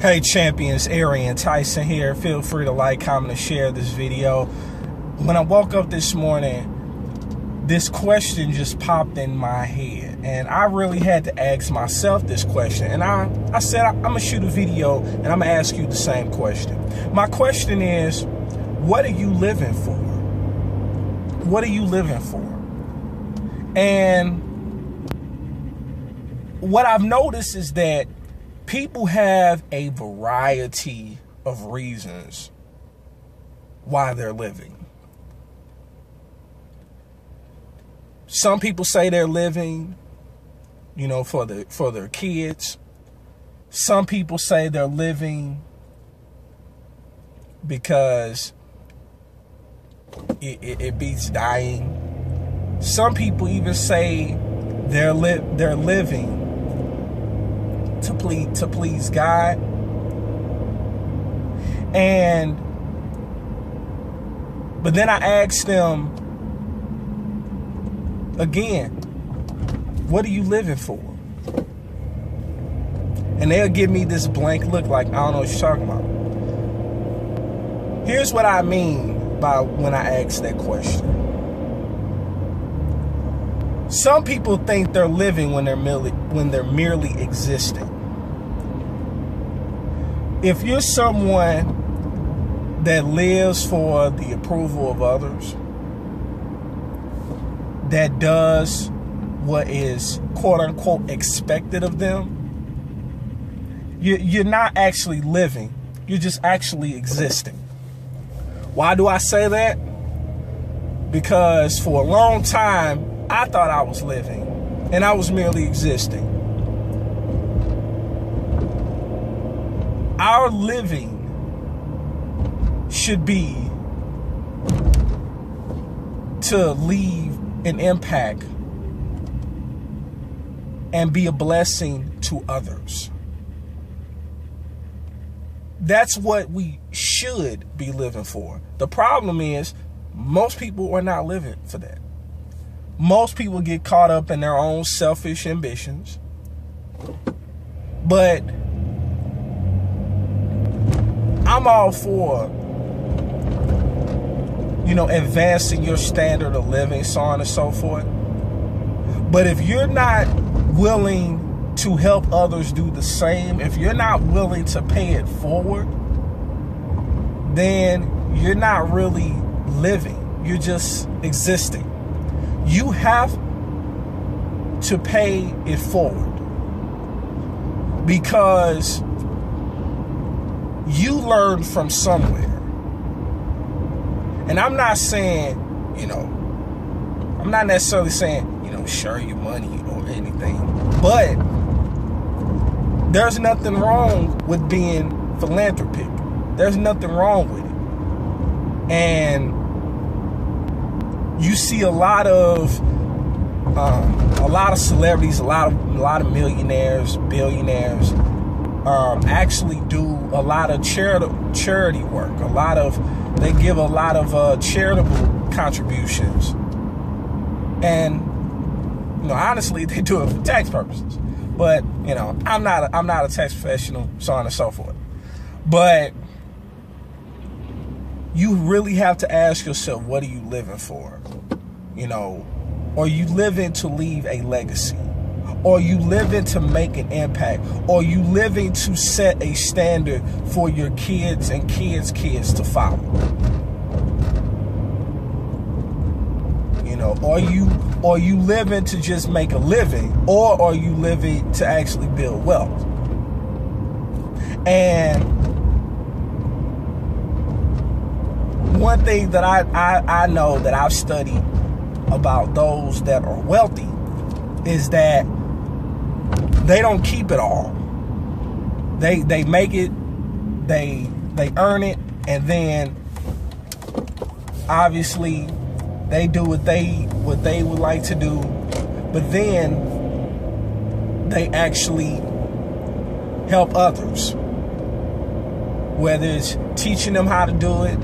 Hey champions, Arian Tyson here. Feel free to like, comment, and share this video. When I woke up this morning, this question just popped in my head. And I really had to ask myself this question. And I, I said, I'm going to shoot a video and I'm going to ask you the same question. My question is, what are you living for? What are you living for? And what I've noticed is that people have a variety of reasons why they're living. Some people say they're living, you know, for the for their kids. Some people say they're living because it, it, it beats dying. Some people even say they're li- they're living to please to please God. And but then I asked them again, what are you living for? And they'll give me this blank look like I don't know what you're talking about. Here's what I mean by when I ask that question. Some people think they're living when they're merely when they're merely existing. If you're someone that lives for the approval of others, that does what is quote unquote expected of them, you're not actually living. You're just actually existing. Why do I say that? Because for a long time, I thought I was living, and I was merely existing. Our living should be to leave an impact and be a blessing to others. That's what we should be living for. The problem is, most people are not living for that most people get caught up in their own selfish ambitions. But I'm all for, you know, advancing your standard of living, so on and so forth. But if you're not willing to help others do the same, if you're not willing to pay it forward, then you're not really living. You're just existing you have to pay it forward because you learn from somewhere. And I'm not saying, you know, I'm not necessarily saying, you know, share your money or anything, but there's nothing wrong with being philanthropic. There's nothing wrong with it. And you see a lot of um, a lot of celebrities, a lot of a lot of millionaires, billionaires, um, actually do a lot of charity charity work. A lot of they give a lot of uh, charitable contributions, and you know honestly they do it for tax purposes. But you know I'm not a, I'm not a tax professional, so on and so forth. But you really have to ask yourself, what are you living for? You know, are you living to leave a legacy? Or you living to make an impact? Or you living to set a standard for your kids and kids' kids to follow? You know, are you are you living to just make a living? Or are you living to actually build wealth? And one thing that I, I, I know that I've studied about those that are wealthy is that they don't keep it all. They they make it, they they earn it, and then obviously they do what they what they would like to do, but then they actually help others. Whether it's teaching them how to do it,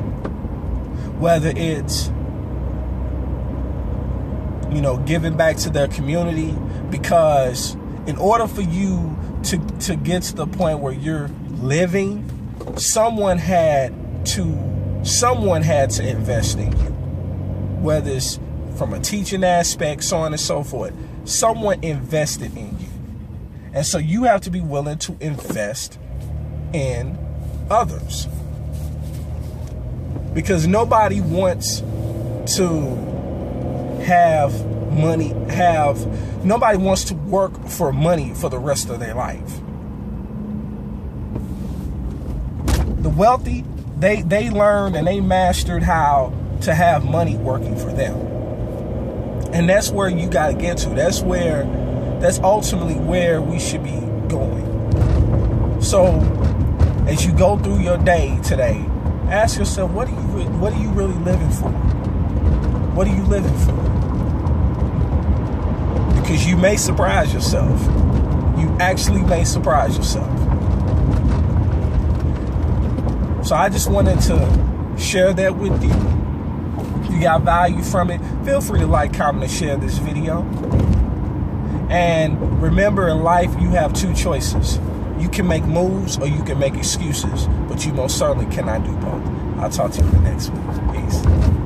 whether it's you know giving back to their community because in order for you to to get to the point where you're living, someone had to someone had to invest in you. Whether it's from a teaching aspect, so on and so forth. Someone invested in you. And so you have to be willing to invest in others. Because nobody wants to have money, have nobody wants to work for money for the rest of their life. The wealthy, they they learned and they mastered how to have money working for them. And that's where you got to get to. That's where that's ultimately where we should be going. So, as you go through your day today, ask yourself, what are you what are you really living for? What are you living for? Because you may surprise yourself. You actually may surprise yourself. So I just wanted to share that with you. If you got value from it, feel free to like, comment, and share this video. And remember in life, you have two choices. You can make moves or you can make excuses, but you most certainly cannot do both. I'll talk to you in the next one. Peace.